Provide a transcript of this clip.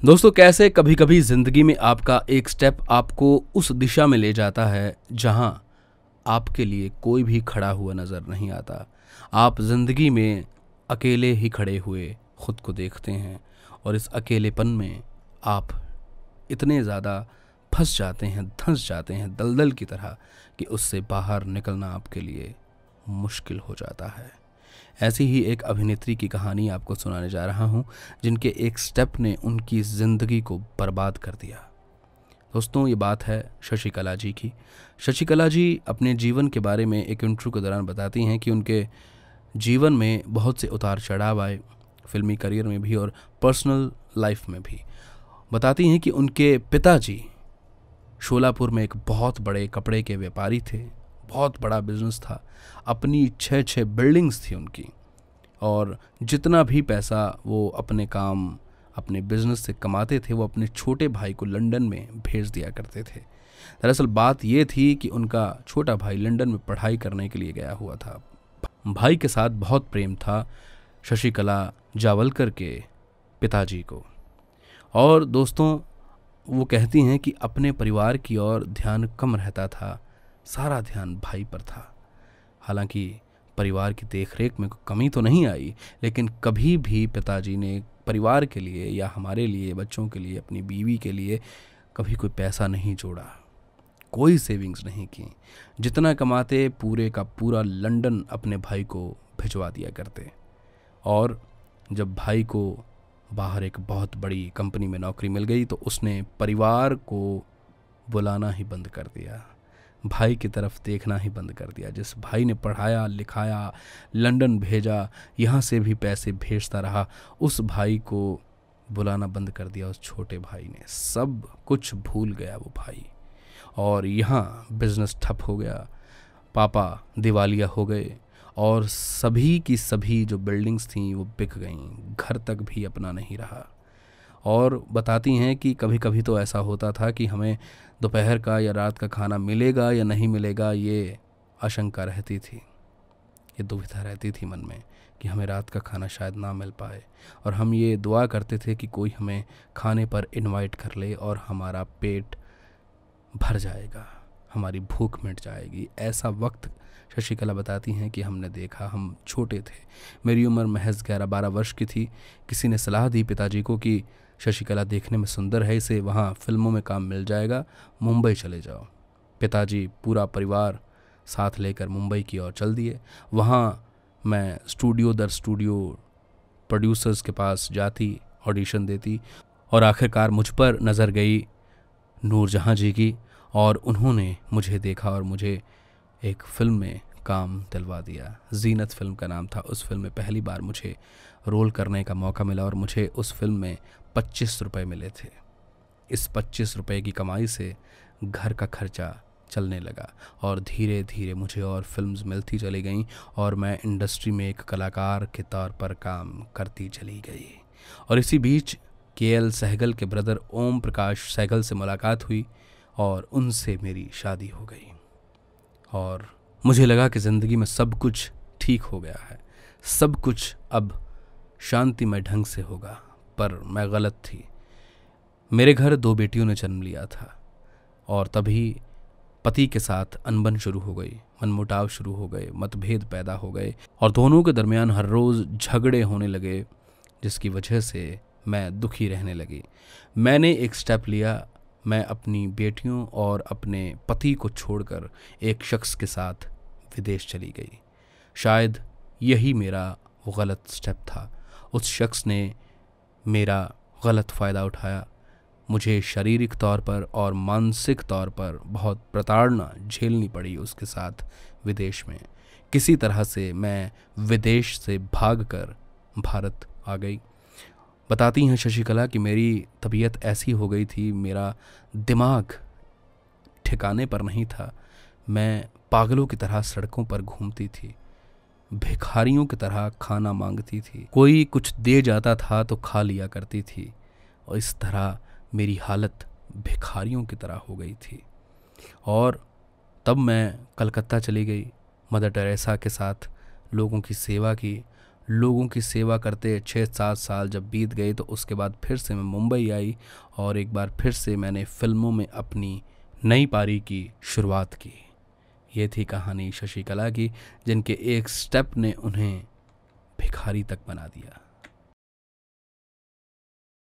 दोस्तों, कैसे कभी कभी ज़िंदगी में आपका एक स्टेप आपको उस दिशा में ले जाता है जहाँ आपके लिए कोई भी खड़ा हुआ नज़र नहीं आता। आप ज़िंदगी में अकेले ही खड़े हुए खुद को देखते हैं और इस अकेलेपन में आप इतने ज़्यादा फंस जाते हैं, धंस जाते हैं, दलदल की तरह कि उससे बाहर निकलना आपके लिए मुश्किल हो जाता है। ऐसी ही एक अभिनेत्री की कहानी आपको सुनाने जा रहा हूँ, जिनके एक स्टेप ने उनकी ज़िंदगी को बर्बाद कर दिया। दोस्तों, ये बात है शशिकला जी की। शशिकला जी अपने जीवन के बारे में एक इंटरव्यू के दौरान बताती हैं कि उनके जीवन में बहुत से उतार चढ़ाव आए, फिल्मी करियर में भी और पर्सनल लाइफ में भी। बताती हैं कि उनके पिताजी शोलापुर में एक बहुत बड़े कपड़े के व्यापारी थे। बहुत बड़ा बिज़नेस था। अपनी छः छः बिल्डिंग्स थी उनकी। और जितना भी पैसा वो अपने काम, अपने बिज़नेस से कमाते थे, वो अपने छोटे भाई को लंदन में भेज दिया करते थे। दरअसल बात ये थी कि उनका छोटा भाई लंदन में पढ़ाई करने के लिए गया हुआ था। भाई के साथ बहुत प्रेम था शशिकला जावलकर के पिताजी को। और दोस्तों, वो कहती हैं कि अपने परिवार की ओर ध्यान कम रहता था। सारा ध्यान भाई पर था। हालाँकि परिवार की देखरेख में कमी तो नहीं आई, लेकिन कभी भी पिताजी ने परिवार के लिए या हमारे लिए, बच्चों के लिए, अपनी बीवी के लिए कभी कोई पैसा नहीं जोड़ा। कोई सेविंग्स नहीं की। जितना कमाते, पूरे का पूरा लंदन अपने भाई को भिजवा दिया करते। और जब भाई को बाहर एक बहुत बड़ी कंपनी में नौकरी मिल गई तो उसने परिवार को बुलाना ही बंद कर दिया। भाई की तरफ़ देखना ही बंद कर दिया। जिस भाई ने पढ़ाया, लिखाया, लंदन भेजा, यहाँ से भी पैसे भेजता रहा, उस भाई को बुलाना बंद कर दिया उस छोटे भाई ने। सब कुछ भूल गया वो भाई। और यहाँ बिज़नेस ठप हो गया, पापा दिवालिया हो गए, और सभी की सभी जो बिल्डिंग्स थीं वो बिक गईं। घर तक भी अपना नहीं रहा। और बताती हैं कि कभी कभी तो ऐसा होता था कि हमें दोपहर का या रात का खाना मिलेगा या नहीं मिलेगा, ये आशंका रहती थी। ये दुविधा रहती थी मन में कि हमें रात का खाना शायद ना मिल पाए। और हम ये दुआ करते थे कि कोई हमें खाने पर इनवाइट कर ले और हमारा पेट भर जाएगा, हमारी भूख मिट जाएगी। ऐसा वक्त शशिकला बताती हैं कि हमने देखा, हम छोटे थे। मेरी उम्र महज ग्यारह बारह वर्ष की थी। किसी ने सलाह दी पिताजी को कि शशिकला देखने में सुंदर है, इसे वहाँ फ़िल्मों में काम मिल जाएगा। मुंबई चले जाओ। पिताजी, पूरा परिवार साथ लेकर मुंबई की ओर चल दिए। वहाँ मैं स्टूडियो दर स्टूडियो प्रोड्यूसर्स के पास जाती, ऑडिशन देती और आखिरकार मुझ पर नज़र गई नूरजहाँ जी की और उन्होंने मुझे देखा और मुझे एक फ़िल्म में काम दिलवा दिया। जीनत फ़िल्म का नाम था। उस फ़िल्म में पहली बार मुझे रोल करने का मौका मिला और मुझे उस फ़िल्म में पच्चीस रुपये मिले थे। इस पच्चीस रुपये की कमाई से घर का खर्चा चलने लगा और धीरे धीरे मुझे और फिल्म्स मिलती चली गईं और मैं इंडस्ट्री में एक कलाकार के तौर पर काम करती चली गई। और इसी बीच के एल सहगल के ब्रदर ओम प्रकाश सहगल से मुलाकात हुई और उनसे मेरी शादी हो गई। और मुझे लगा कि ज़िंदगी में सब कुछ ठीक हो गया है। सब कुछ अब शांतिमय ढंग से होगा, पर मैं गलत थी। मेरे घर दो बेटियों ने जन्म लिया था, और तभी पति के साथ अनबन शुरू हो गई, मनमुटाव शुरू हो गए, मतभेद पैदा हो गए, और दोनों के दरमियान हर रोज़ झगड़े होने लगे, जिसकी वजह से मैं दुखी रहने लगी। मैंने एक स्टेप लिया, मैं अपनी बेटियों और अपने पति को छोड़कर एक शख्स के साथ विदेश चली गई। शायद यही मेरा गलत स्टेप था। उस शख्स ने मेरा गलत फ़ायदा उठाया। मुझे शारीरिक तौर पर और मानसिक तौर पर बहुत प्रताड़ना झेलनी पड़ी उसके साथ विदेश में। किसी तरह से मैं विदेश से भागकर भारत आ गई। बताती हैं शशिकला कि मेरी तबीयत ऐसी हो गई थी, मेरा दिमाग ठिकाने पर नहीं था। मैं पागलों की तरह सड़कों पर घूमती थी, भिखारियों की तरह खाना मांगती थी। कोई कुछ दे जाता था तो खा लिया करती थी, और इस तरह मेरी हालत भिखारियों की तरह हो गई थी। और तब मैं कलकत्ता चली गई, मदर टेरेसा के साथ, लोगों की सेवा की। लोगों की सेवा करते छः सात साल जब बीत गए तो उसके बाद फिर से मैं मुंबई आई, और एक बार फिर से मैंने फ़िल्मों में अपनी नई पारी की शुरुआत की। ये थी कहानी शशिकला की जिनके एक स्टेप ने उन्हें भिखारी तक बना दिया।